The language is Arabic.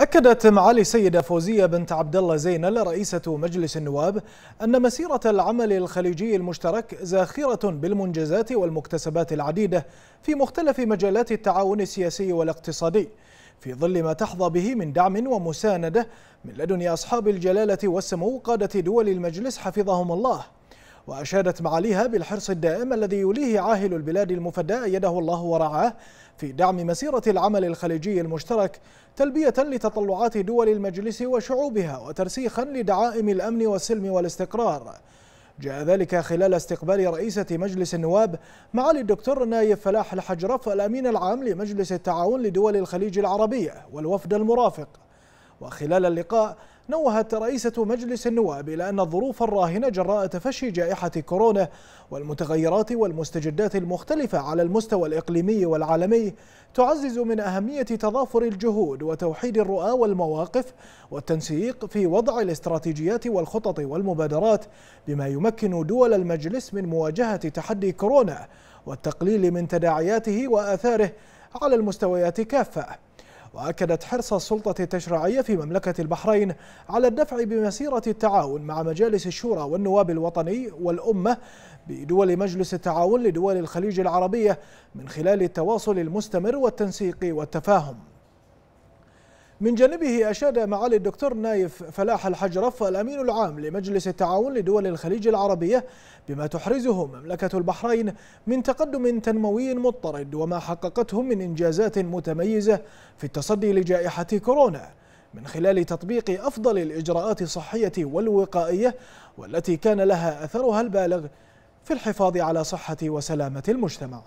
أكدت معالي السيدة فوزية بنت عبد الله زينل رئيسة مجلس النواب أن مسيرة العمل الخليجي المشترك زاخرة بالمنجزات والمكتسبات العديدة في مختلف مجالات التعاون السياسي والاقتصادي في ظل ما تحظى به من دعم ومساندة من لدن أصحاب الجلالة والسمو قادة دول المجلس حفظهم الله. وأشادت معاليها بالحرص الدائم الذي يوليه عاهل البلاد المفدى أيده الله ورعاه في دعم مسيرة العمل الخليجي المشترك تلبية لتطلعات دول المجلس وشعوبها وترسيخا لدعائم الأمن والسلم والاستقرار. جاء ذلك خلال استقبال رئيسة مجلس النواب معالي الدكتور نايف فلاح الحجرف الأمين العام لمجلس التعاون لدول الخليج العربية والوفد المرافق. وخلال اللقاء نوهت رئيسة مجلس النواب إلى أن الظروف الراهنة جراء تفشي جائحة كورونا والمتغيرات والمستجدات المختلفة على المستوى الإقليمي والعالمي تعزز من أهمية تضافر الجهود وتوحيد الرؤى والمواقف والتنسيق في وضع الاستراتيجيات والخطط والمبادرات بما يمكن دول المجلس من مواجهة تحدي كورونا والتقليل من تداعياته وآثاره على المستويات كافة. وأكدت حرص السلطة التشريعية في مملكة البحرين على الدفع بمسيرة التعاون مع مجالس الشورى والنواب الوطني والأمة بدول مجلس التعاون لدول الخليج العربية من خلال التواصل المستمر والتنسيق والتفاهم. من جانبه أشاد معالي الدكتور نايف فلاح الحجرف الأمين العام لمجلس التعاون لدول الخليج العربية بما تحرزه مملكة البحرين من تقدم تنموي مضطرد وما حققته من إنجازات متميزة في التصدي لجائحة كورونا من خلال تطبيق أفضل الإجراءات الصحية والوقائية والتي كان لها أثرها البالغ في الحفاظ على صحة وسلامة المجتمع.